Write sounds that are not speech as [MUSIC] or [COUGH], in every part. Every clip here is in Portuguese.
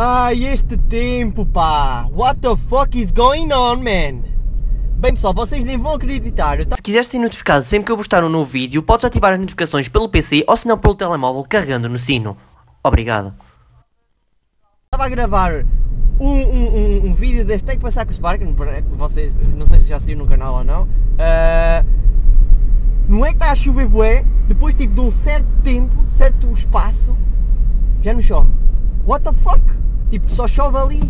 Ai, este tempo, pá! What the fuck is going on, man? Bem pessoal, vocês nem vão acreditar. Se quiseres ser notificado sempre que eu postar um novo vídeo, podes ativar as notificações pelo PC ou se não pelo telemóvel carregando no sino. Obrigado. Estava a gravar um, um, um, um vídeo deste Tem que passar com o Spark, vocês, não sei se já saiu no canal ou não. Uh, não é que está a chover bué, depois tipo de um certo tempo, certo espaço, já não chove. What the fuck? Tipo, só chove ali.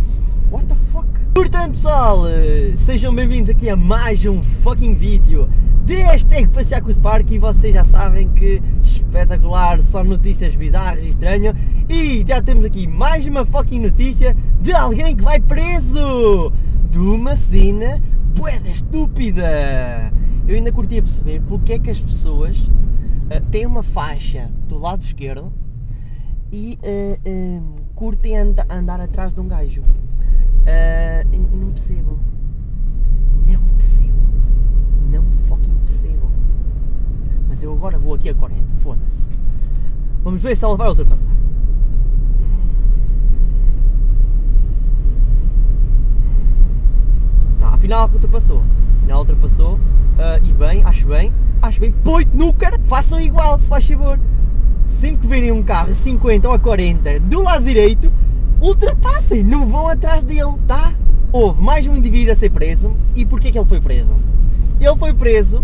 What the fuck? Portanto pessoal, eh, sejam bem-vindos aqui a mais um fucking vídeo de hashtag passear com o Spark e vocês já sabem que espetacular, só notícias bizarras e estranhas e já temos aqui mais uma fucking notícia de alguém que vai preso de uma cena boeda estúpida eu ainda curtia perceber porque é que as pessoas uh, têm uma faixa do lado esquerdo e uh, uh, curtem anda, andar atrás de um gajo. não percebo. Não percebo. Não fucking percebo. Mas eu agora vou aqui a 40, foda-se. Vamos ver se ela vai ultrapassar. Tá, afinal ultrapassou. Afinal ultrapassou uh, e bem, acho bem, acho bem, poito no cara, façam igual, se faz favor. Sempre que verem um carro a 50 ou a 40 do lado direito, ultrapassem, não vão atrás dele, tá? Houve mais um indivíduo a ser preso, e porquê que ele foi preso? Ele foi preso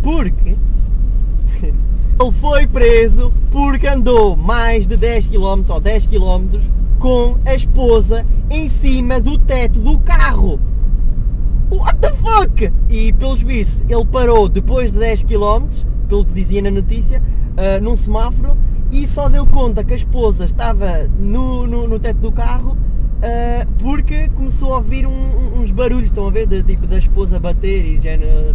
porque... [LAUGHS] ele foi preso porque andou mais de 10 km ou 10 km com a esposa em cima do teto do carro. What the fuck? E pelos vistos, ele parou depois de 10 km, pelo que dizia na notícia, uh, num semáforo e só deu conta que a esposa estava no, no, no teto do carro uh, porque começou a ouvir um, uns barulhos, estão a ver? De, tipo da esposa bater e já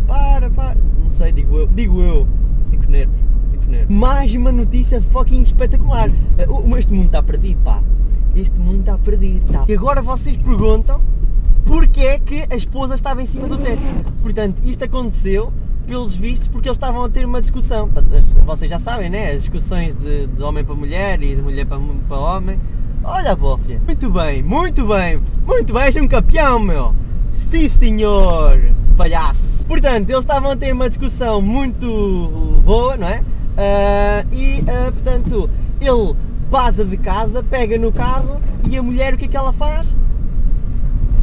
para, para, não sei, digo eu, digo eu, cinco nervos, cinco nervos. Mais uma notícia fucking espetacular. Uh, este mundo está perdido, pá. Este mundo está perdido, tá. E agora vocês perguntam porque é que a esposa estava em cima do teto. Portanto, isto aconteceu, pelos vistos, porque eles estavam a ter uma discussão. Vocês já sabem, né? As discussões de, de homem para mulher e de mulher para, para homem. Olha a bófia. Muito bem, muito bem, muito bem, és um campeão, meu. Sim, senhor, palhaço. Portanto, eles estavam a ter uma discussão muito boa, não é? Uh, e, uh, portanto, ele vaza de casa, pega no carro e a mulher o que é que ela faz?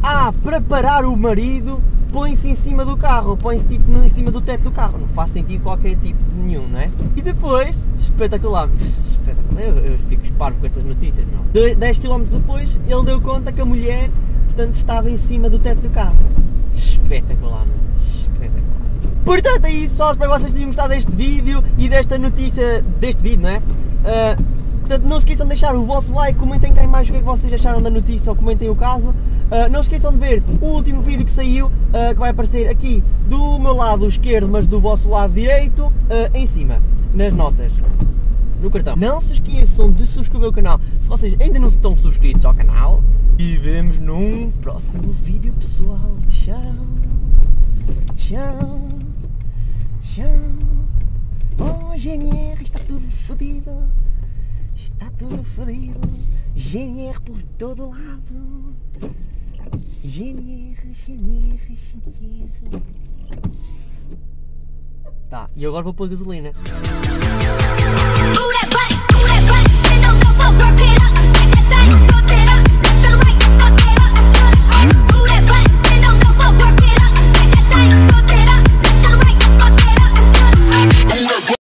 Ah, para parar o marido, põe-se em cima do carro, põe-se tipo em cima do teto do carro. Não faz sentido qualquer tipo nenhum, não é? E depois, espetacular, espetacular, eu, eu fico esparvo com estas notícias, meu. 10 km depois, ele deu conta que a mulher, portanto, estava em cima do teto do carro. Espetacular, meu. Espetacular. Portanto, é isso, pessoal. Espero que vocês tenham gostado deste vídeo e desta notícia, deste vídeo, não é? Uh, Portanto, não esqueçam de deixar o vosso like, comentem cá em mais o que é que vocês acharam da notícia ou comentem o caso. Uh, não esqueçam de ver o último vídeo que saiu, uh, que vai aparecer aqui do meu lado esquerdo, mas do vosso lado direito, uh, em cima, nas notas. No cartão. Não se esqueçam de subscrever o canal se vocês ainda não estão subscritos ao canal. E vemos num próximo vídeo, pessoal. Tchau. Tchau. Tchau. Oh, GNR, está tudo fodido. Está tudo fodido. GNR por todo lado. GNR, GNR, GNR. Tá, e agora vou pôr gasolina.